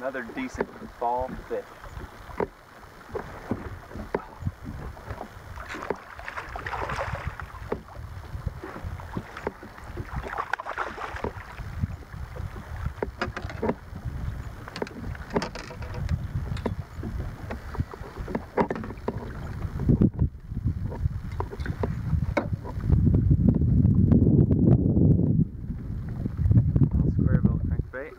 another decent fall fish. Square bill crankbait.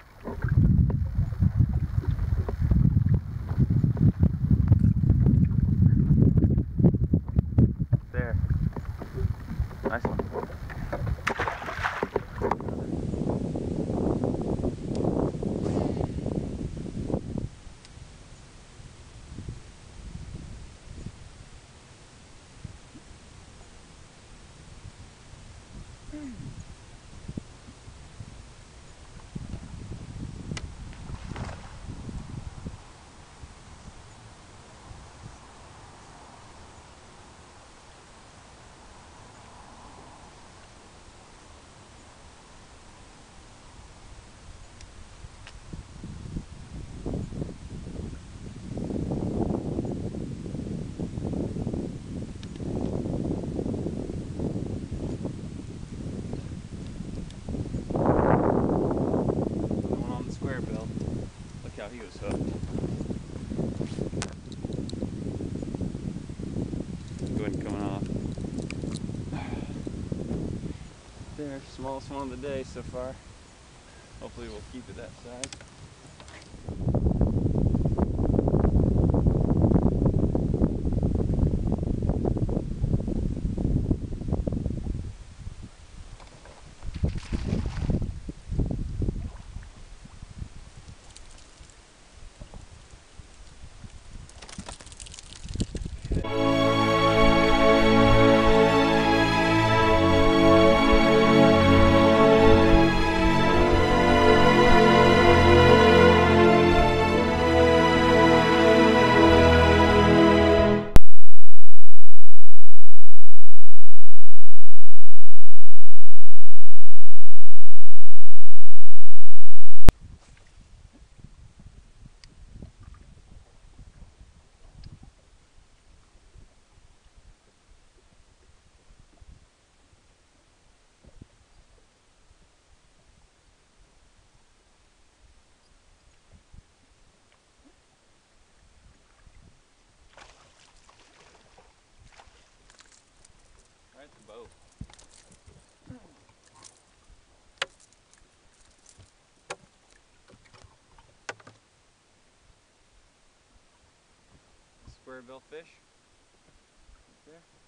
There. Nice one. The one on the square bill. How he was hooked. Coming off. There, smallest one of the day so far. Hopefully we'll keep it that size. Square bill fish. Right there.